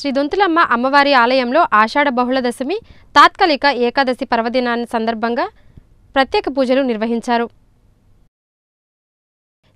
శ్రీ దొంతులమ్మ అమ్మవారి ఆలయంలో ఆషాఢ బహుళ దశమి తాత్కాలిక ఏకాదశి పర్వదినాన్ని సందర్భంగా ప్రత్యేక పూజలు నిర్వహించారు.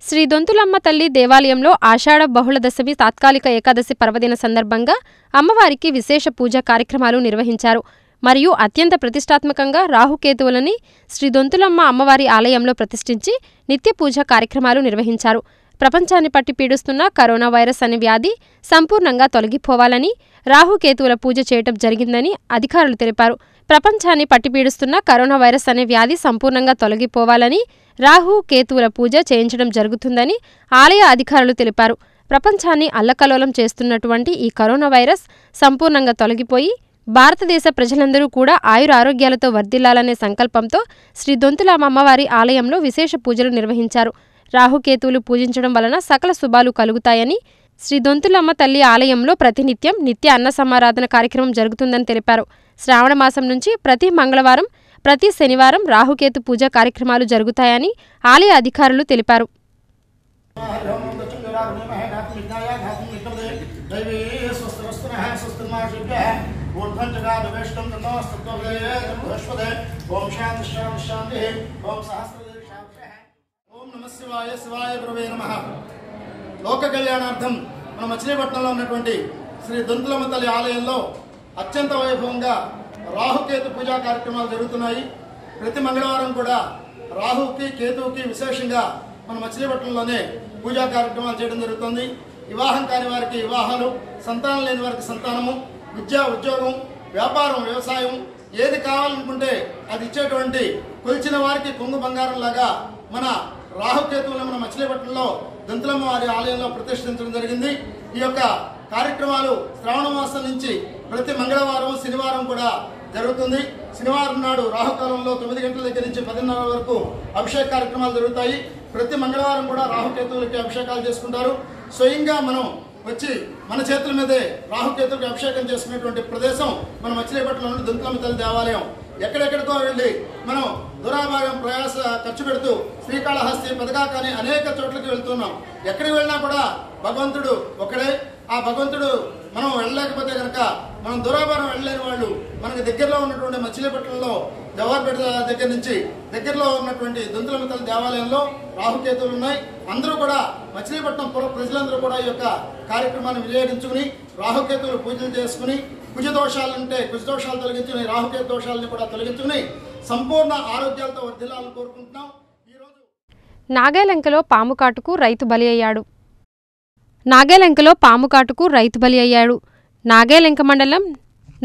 శ్రీ దొంతులమ్మ తల్లి దేవాలయంలో ఆషాఢ బహుళ దశమి తాత్కాలిక ఏకాదశి పర్వదిన సందర్భంగా అమ్మవారికి విశేష పూజా కార్యక్రమాలు నిర్వహించారు. మరియు అత్యంత ప్రతిష్టాత్మకంగా రాహుకేతువులని శ్రీ దొంతులమ్మ అమ్మవారి ఆలయంలో ప్రతిష్ఠించి నిత్య పూజా కార్యక్రమాలు నిర్వహించారు. ప్రపంచాన్ని పట్టి పీడిస్తున్న కరోనా వైరస్ అనే వ్యాధి సంపూర్ణంగా తొలగిపోవాలని రాహుకేతువుల పూజ చేయటం జరిగిందని అధికారులు తెలిపారు. ప్రపంచాన్ని పట్టిపీడుస్తున్న కరోనా వైరస్ అనే వ్యాధి సంపూర్ణంగా తొలగిపోవాలని రాహు కేతువుల పూజ చేయించడం జరుగుతుందని ఆలయ అధికారులు తెలిపారు. ప్రపంచాన్ని అల్లకలోలం చేస్తున్నటువంటి ఈ కరోనా వైరస్ సంపూర్ణంగా తొలగిపోయి భారతదేశ ప్రజలందరూ కూడా ఆయుర ఆరోగ్యాలతో వర్ధిల్లాలనే సంకల్పంతో శ్రీ దొంతులామ అమ్మవారి ఆలయంలో విశేష పూజలు నిర్వహించారు. రాహుకేతువులు పూజించడం వలన సకల శుభాలు కలుగుతాయని శ్రీ దొంతులమ్మ తల్లి ఆలయంలో ప్రతినిత్యం నిత్య అన్న సమారాధన కార్యక్రమం జరుగుతుందని తెలిపారు. శ్రావణ మాసం నుంచి ప్రతి మంగళవారం ప్రతి శనివారం రాహుకేతు పూజ కార్యక్రమాలు జరుగుతాయని ఆలయ అధికారులు తెలిపారు. ఓం శాంతి శాంతి శాంతి ఓం సహస్ర శివాయ శివాయ గురవే నమ. లోక కళ్యాణార్థం మన మచిలీపట్నంలో ఉన్నటువంటి శ్రీ దొంతులమ్మ తల్లి ఆలయంలో అత్యంత వైభవంగా రాహుకేతు పూజా కార్యక్రమాలు జరుగుతున్నాయి. ప్రతి మంగళవారం కూడా రాహుకి కేతువుకి విశేషంగా మన మచిలీపట్నంలోనే పూజా కార్యక్రమాలు చేయడం జరుగుతుంది. వివాహం కాని వారికి వివాహాలు సంతానం లేని వారికి సంతానము విద్య ఉద్యోగం వ్యాపారం వ్యవసాయం ఏది కావాలనుకుంటే అది ఇచ్చేటువంటి కొలిచిన వారికి కొంగు బంగారం లాగా మన రాహుకేతువులను మన మచిలీపట్నంలో దంతులమ్మ వారి ఆలయంలో ప్రతిష్ఠించడం జరిగింది. ఈ యొక్క కార్యక్రమాలు శ్రావణ మాసం నుంచి ప్రతి మంగళవారం శనివారం కూడా జరుగుతుంది. శనివారం నాడు రాహుకాలంలో తొమ్మిది గంటల దగ్గర నుంచి పదిన్నర వరకు అభిషేక కార్యక్రమాలు జరుగుతాయి. ప్రతి మంగళవారం కూడా రాహుకేతువులకి అభిషేకాలు చేసుకుంటారు. స్వయంగా మనం వచ్చి మన చేతుల మీదే రాహుకేతువుకి అభిషేకం చేసుకునేటువంటి ప్రదేశం మన మచిలీపట్నంలోని దుంతలమ్మ తల్లి దేవాలయం. ఎక్కడెక్కడికో వెళ్ళి మనం దురాభాగం ప్రయాస ఖర్చు పెడుతూ శ్రీకాళహస్తి పదకాకాని అనేక చోట్లకి వెళ్తున్నాం. ఎక్కడికి వెళ్ళినా కూడా భగవంతుడు ఒకడే. ఆ భగవంతుడు మనం వెళ్ళలేకపోతే కనుక మనం దూరాభారం వెళ్ళలేని వాళ్ళు మనకి దగ్గరలో ఉన్నటువంటి మచిలీపట్నంలో జవహర్పేట దగ్గర నుంచి దగ్గరలో ఉన్నటువంటి దుంతులమ్మ తల్లి దేవాలయంలో రాహుకేతువులు ఉన్నాయి. అందరూ కూడా మచిలీపట్నం పుర ప్రజలందరూ కూడా ఈ యొక్క కార్యక్రమాన్ని వినియోగించుకుని రాహుకేతువులు పూజలు చేసుకుని కుజ దోషాలుంటే కుజ తొలగించుకుని రాహుకేతు దోషాలని కూడా తొలగించుకుని సంపూర్ణ ఆరోగ్యాలతో వర్ధిల్లాలని కోరుకుంటున్నాం. ఈరోజు నాగాలంకలో పాము కాటుకు రైతు బలి అయ్యాడు. నాగాలంకలో పాము కాటుకు రైతు బలి అయ్యాడు. నాగాలంక మండలం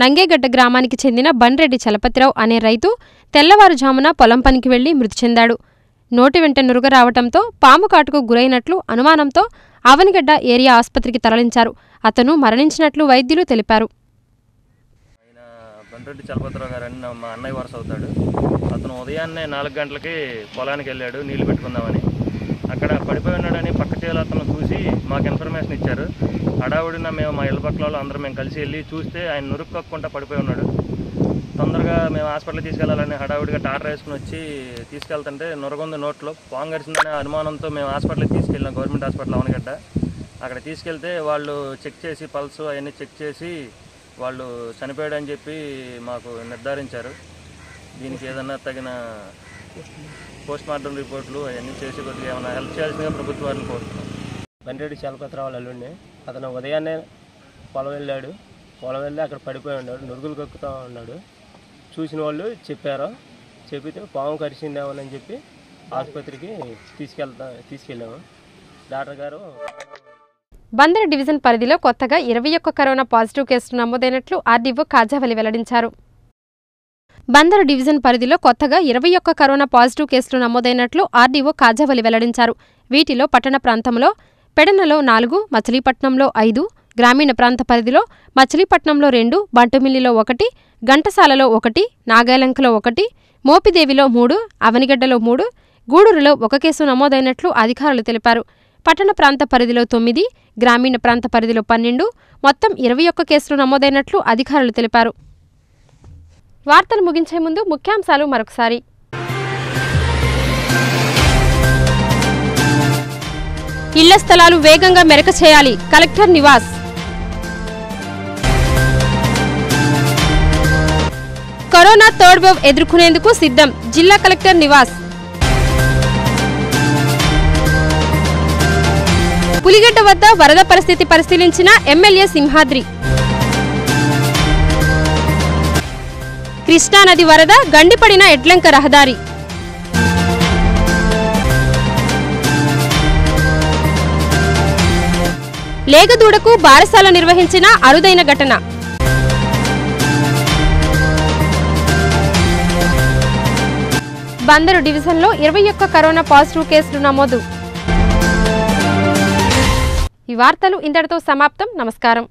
నంగేగడ్డ గ్రామానికి చెందిన బండ్రెడ్డి చలపతిరావు అనే రైతు తెల్లవారుజామున పొలం పనికి వెళ్ళి మృతి చెందాడు. నోటి వెంట నురుగ రావటంతో పాము కాటుకు గురైనట్లు అనుమానంతో ఆవనిగడ్డ ఏరియా ఆసుపత్రికి తరలించారు. అతను మరణించినట్లు వైద్యులు తెలిపారు. బండ్రెడ్డి చలపతిరావు గారు మా అన్నయ్య వరుస అవుతాడు. అతను ఉదయాన్నే నాలుగు గంటలకి పొలానికి వెళ్ళాడు. నీళ్ళు పెట్టుకుందామని. అక్కడ పడిపోయి ఉన్నాడని పక్క అతను చూసి మాకు ఇన్ఫర్మేషన్ ఇచ్చారు. హడావుడిన మేము మా ఇళ్ళ పక్కల అందరం మేము కలిసి వెళ్ళి చూస్తే ఆయన నురుక్కోకుండా పడిపోయి ఉన్నాడు. తొందరగా మేము హాస్పిటల్కి తీసుకెళ్ళాలని హడావుడిగా టాటర్ వేసుకుని వచ్చి తీసుకెళ్తుంటే నొరగొంది నోట్లో పాము అనుమానంతో మేము హాస్పిటల్కి తీసుకెళ్ళాం గవర్నమెంట్ హాస్పిటల్ అవనగడ్డ. అక్కడ తీసుకెళ్తే వాళ్ళు చెక్ చేసి పల్స్ అవన్నీ చెక్ చేసి వాళ్ళు చనిపోయాడని చెప్పి మాకు నిర్ధారించారు. దీనికి ఏదన్నా తగిన మార్టం రిపోర్ట్లు అవన్నీ చేసి కొద్దిగా ఏమైనా హెల్ప్ చేయాల్సిందిగా ప్రభుత్వ వారిని కోరుతున్నాం. బండ్రెడ్డి చలపతిరావు అల్లుండి అతను ఉదయాన్నే పొలం వెళ్ళాడు. పొలం వెళ్ళి అక్కడ పడిపోయి ఉన్నాడు. నురుగులు కక్కుతూ ఉన్నాడు. చూసిన వాళ్ళు చెప్పారు. చెప్పితే పాము కరిచిందేమోనని చెప్పి ఆసుపత్రికి తీసుకెళ్తా తీసుకెళ్ళాము. డాక్టర్ గారు బందర్ డివిజన్ పరిధిలో కొత్తగా ఇరవై ఒక్క కరోనా పాజిటివ్ కేసులు నమోదైనట్లు ఆర్డీఓ కాజావలి వెల్లడించారు. బందరు డివిజన్ పరిధిలో కొత్తగా ఇరవై ఒక్క కరోనా పాజిటివ్ కేసులు నమోదైనట్లు ఆర్డీఓ కాజావలి వెల్లడించారు. వీటిలో పట్టణ ప్రాంతంలో పెడనలో నాలుగు మచిలీపట్నంలో ఐదు గ్రామీణ ప్రాంత పరిధిలో మచిలీపట్నంలో రెండు బంటుమిల్లిలో ఒకటి ఘంటసాలలో ఒకటి నాగాలంకలో ఒకటి మోపిదేవిలో మూడు అవనిగడ్డలో మూడు గూడూరులో ఒక కేసు నమోదైనట్లు అధికారులు తెలిపారు. పట్టణ ప్రాంత పరిధిలో తొమ్మిది గ్రామీణ ప్రాంత పరిధిలో పన్నెండు మొత్తం ఇరవై ఒక్క కేసులు నమోదైనట్లు అధికారులు తెలిపారు. వార్తలు ముగించే ముందు ముఖ్యాంశాలు మరొకసారి. ఇళ్ళ స్థలాలు వేగంగా మెరక చేయాలి. Collector Nivas. Corona third wave ఎదుర్కొనేందుకు సిద్ధం. జిల్లా కలెక్టర్ నివాస్. పులిగడ్డ వద్ద వరద పరిస్థితి పరిశీలించిన ఎమ్మెల్యే సింహాద్రి. కృష్ణానది వరద గండిపడిన ఎడ్లంక రహదారి. లేగదూడకు బారసాల నిర్వహించిన అరుదైన ఘటన. బందరు డివిజన్లో ఇరవై ఒక్క కరోనా పాజిటివ్ కేసులు నమోదు. ఈ వార్తలు ఇంతటితో సమాప్తం. నమస్కారం.